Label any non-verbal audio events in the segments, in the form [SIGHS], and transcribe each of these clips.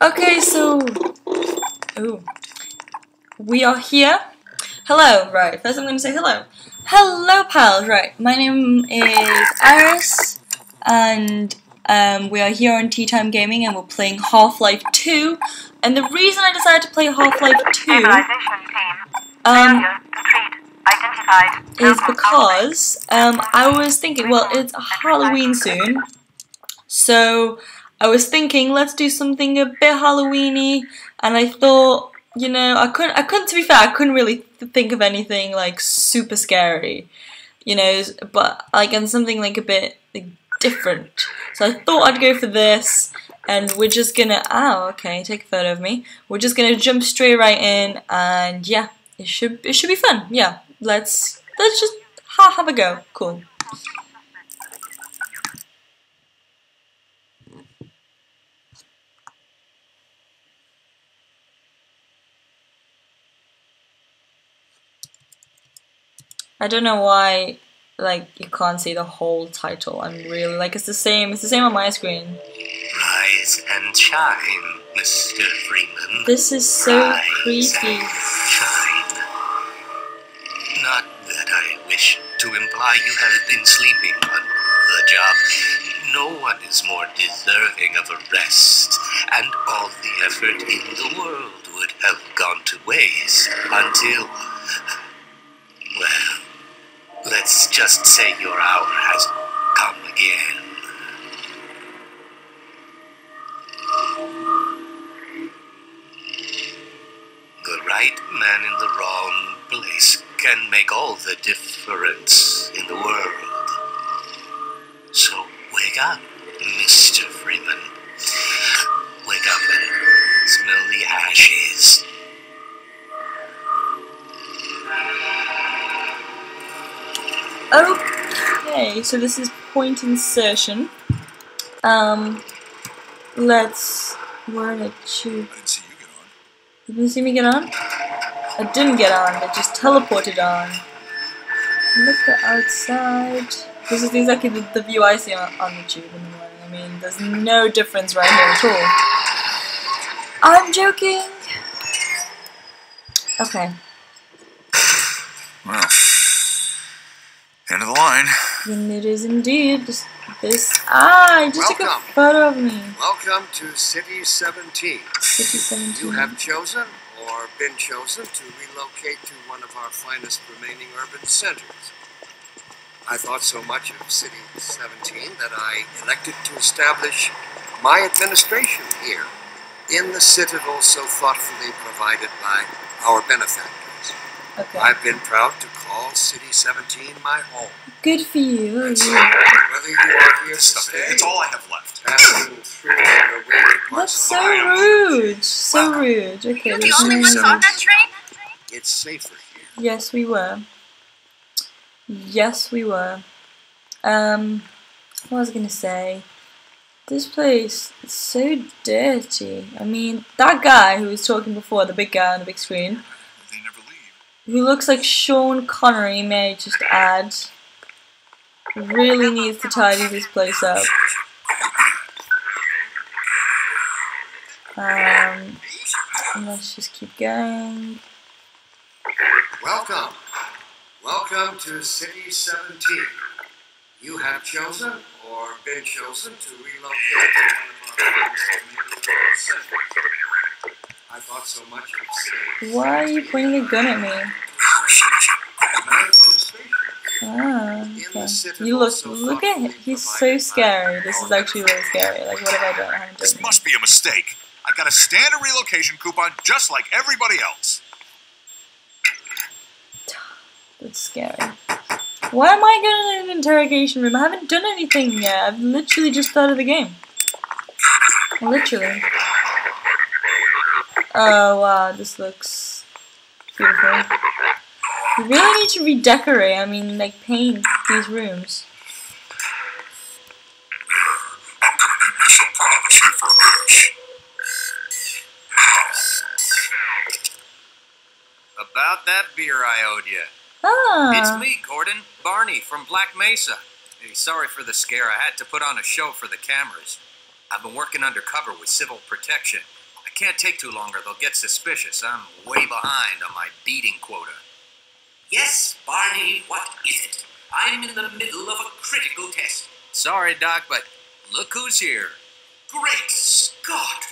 Okay, so ooh, we are here. Hello, right? First, I'm going to say hello. Hello, pals. Right, my name is Iris, and um, we are here on Tea Time Gaming, and we're playing Half Life 2. And the reason I decided to play Half Life 2 um, Failure to treat. Identified. is because um, I was thinking, well, it's Halloween soon, so I was thinking, let's do something a bit Halloweeny, and I thought, you know, I couldn't, I couldn't, to be fair, I couldn't really think of anything like super scary, you know, but like, and something like a bit like, different. So I thought I'd go for this. And we're just gonna, oh, okay, take a photo of me. We're just gonna jump straight right in, and yeah, it should, it should be fun. Yeah, let's, let's just ha- have a go. Cool. I don't know why, like, you can't see the whole title. I'm really, like, it's the same, it's the same on my screen. Rise and shine, Mr. Freeman. This is so Rise creepy. and shine. Not that I wish to imply you have been sleeping on the job. No one is more deserving of a rest, and all the effort in the world would have gone to waste until. Let's just say your hour has come again. The right man in the wrong place can make all the difference in the world. So wake up, Mr. Freeman. Wake up and smell the ashes. Okay, so this is point insertion. Um, let's. We're in a didn't see you get on. You didn't see me get on? I didn't get on, I just teleported on. Look at outside. This is exactly the, the view I see on, on the tube in the morning. I mean, there's no difference right here at all. I'm joking! Okay, Well, end of the line. then it is indeed this. this ah, I just took a Welcome. photo of me. Welcome to City 17. 5017. You have chosen or been chosen to relocate to one of our finest remaining urban centers. I thought so much of City 17 that I elected to establish my administration here in the citadel so thoughtfully provided by our benefactors. Okay. I've been proud to call City 17 my home. Good for you. Whether you are here to Stuff. stay, It's all I have left. passing through the waiting That's so rude. So rude. Okay, The only ones need. on that train? It's safer here. Yes, we were. Yes, we were. Um, what was I gonna say? This place is so dirty. I mean, that guy who was talking before, the big guy on the big screen, They never who looks like Sean Connery, may I just add, really needs to tidy this place up. Um, let's just keep going. Welcome. Welcome to City 17. You have chosen or been chosen to relocate to one of our. I thought so much of City. Why are you pointing a gun at me? Ah, okay. You look, look at him. He's so scary. This is actually really scary. Like, what have I done? I haven't This done must be a mistake. I got a standard relocation coupon just like everybody else. [SIGHS] That's scary. Why am I going in an interrogation room? I haven't done anything yet. I've literally just started the game. Literally. Oh wow, this looks beautiful. We really need to redecorate. I mean, like paint these rooms. About that beer I owed you. Ah. It's me, Gordon. Barney from Black Mesa. Hey, sorry for the scare. I had to put on a show for the cameras. I've been working undercover with civil protection. Can't take too long or they'll get suspicious. I'm way behind on my beating quota. Yes, Barney, what is it? I'm in the middle of a critical test. Sorry, Doc, but look who's here. Great Scott!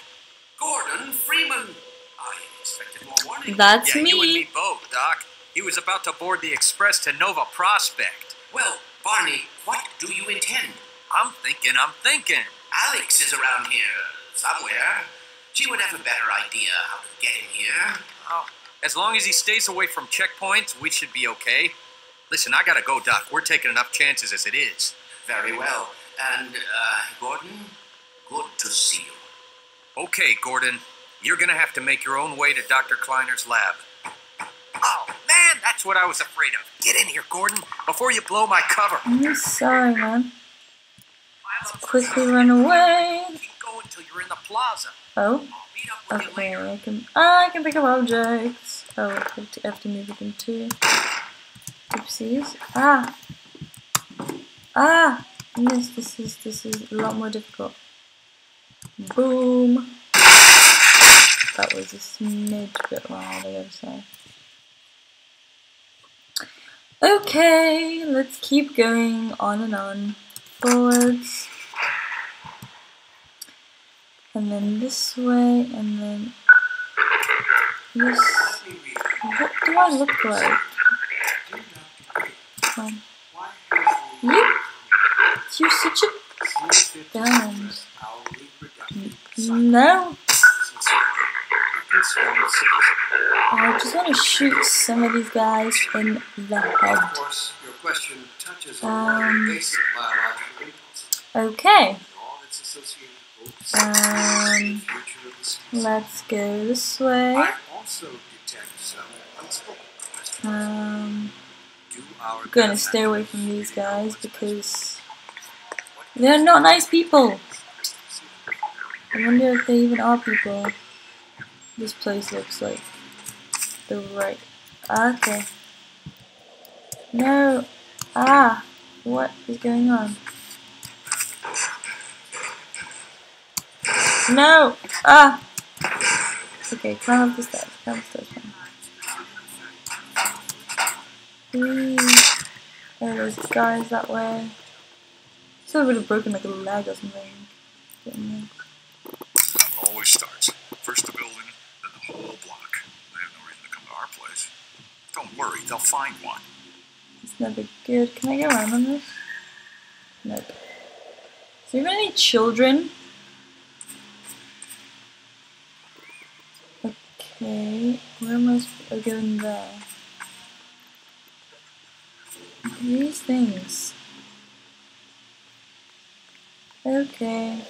Gordon Freeman! I expected more warning. That's yeah, me. you and me both, Doc. He was about to board the express to Nova Prospekt. Well, Barney, what do you intend? I'm thinking, I'm thinking. Alyx is around here somewhere. She would have a better idea how to get in here. Oh, as long as he stays away from checkpoints, we should be okay. Listen, I gotta go, Doc. We're taking enough chances as it is. Very well. And, uh, Gordon, good to see you. Okay, Gordon. You're gonna have to make your own way to Dr. Kleiner's lab. Oh, man, that's what I was afraid of. Get in here, Gordon, before you blow my cover. I'm sorry, man. Quickly run away. Till you're in the plaza. Oh, I'll meet up with you okay. later. I can I can pick up objects. Oh, I have to, I have to move them too. Oopsies. Ah. Ah. Yes, this is this is a lot more difficult. Boom. That was a smidge bit loud, I gotta say. Okay, let's keep going on and on. Forwards. And then this way, and then this. What do I look like? Um, you, you're such a dumb. No, I just want to shoot some of these guys in the head. Um, Okay, and all its associated hopes Um, for the future of the species. let's go this way. I also detect some unspoken questions. Um, I'm gonna stay away from these guys because they're not nice people. I wonder if they even are people. This place looks like the right. Okay. No. Ah. What is going on? No. Ah. Okay, climb up the stairs. Climb up the stairs. Whee. Oh, there's guys that way. So would have broken like a leg or something. Always starts. First the building, then the whole block. They have no reason to come to our place. Don't worry, they'll find one. It's never good. Can I go around on this? Nope. Is there even any children? Okay, where am I go in there? These things. Okay.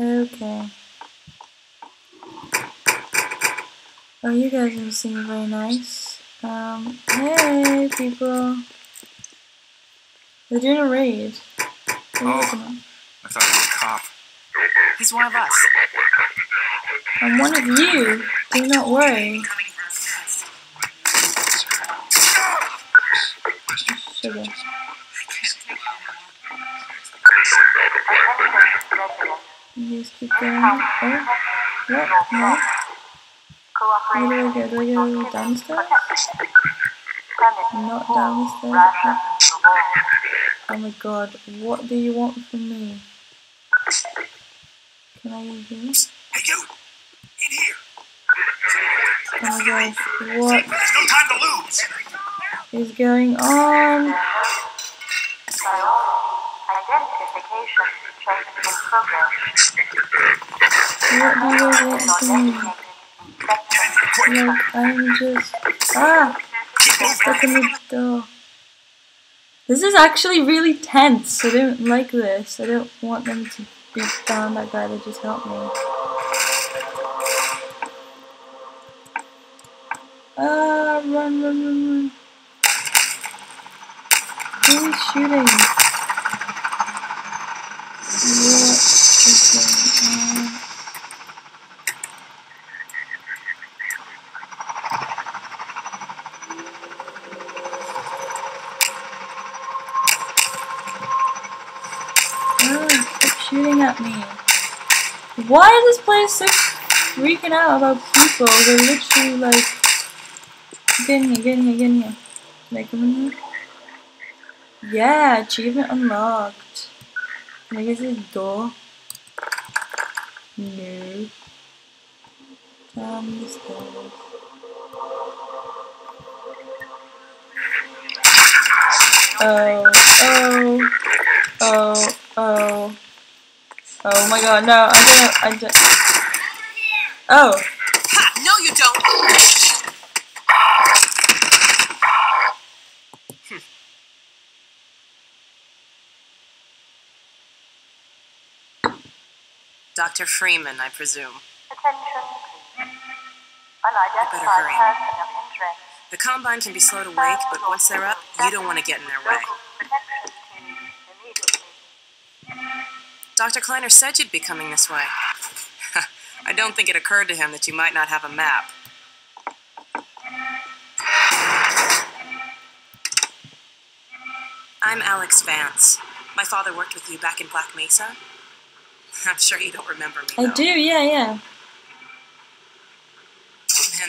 Okay. Oh, you guys don't seem very nice. Um, hey, people. They're doing a raid. What are Oh. I thought you were a cop. He's one of us. I'm one of you. Do not worry. Sugar. You just keep going. Oh, what? No. Where do I go? Do I go downstairs? Not downstairs. Oh my god, what do you want from me? Can I here? Hey, you! In here! Oh my gosh, what There's no time to lose! is going on? Identification check in progress. What do you want from me? Like, I'm just. Ah! Stuck in the door. This is actually really tense. I don't like this. I don't want them to be down that guy that just helped me. Ah, run, run, run, run. Who's shooting? What is going on? shooting me? Why is this place so freaking out about people? They're literally like, get in here, get in here, get in here. I in here? Yeah, achievement unlocked. Can I get this door? No. Down the stairs. Oh, oh, oh, oh. Oh my god, no, I don't, I don't. Oh. Ha! No, you don't! Dr. Freeman, I presume. Attention, please. better Unidentified hurry. person of interest. The Combine can be slow to wake, but once they're up, you don't want to get in their way. Dr. Kleiner said you'd be coming this way. [LAUGHS] I don't think it occurred to him that you might not have a map. I'm Alyx Vance. My father worked with you back in Black Mesa. [LAUGHS] I'm sure you don't remember me. I though. do, yeah, yeah.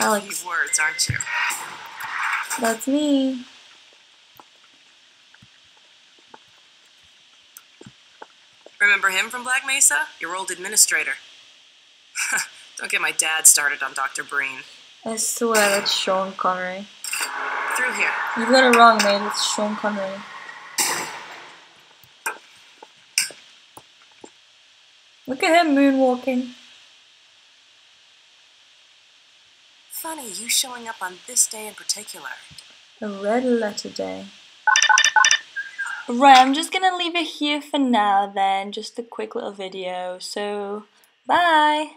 Man Alyx. of few words, aren't you? That's me. Remember him from Black Mesa? Your old administrator. [LAUGHS] don't get my dad started on Dr. Breen. I swear that's Sean Connery. Through here. You got it wrong, mate. It's Sean Connery. Look at him moonwalking. Funny, you showing up on this day in particular. A red letter day. Right, I'm just gonna leave it here for now then. Just a quick little video. So, bye!